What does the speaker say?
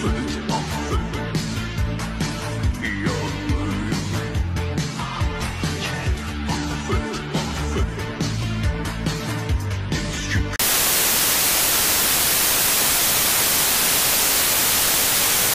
Fruit.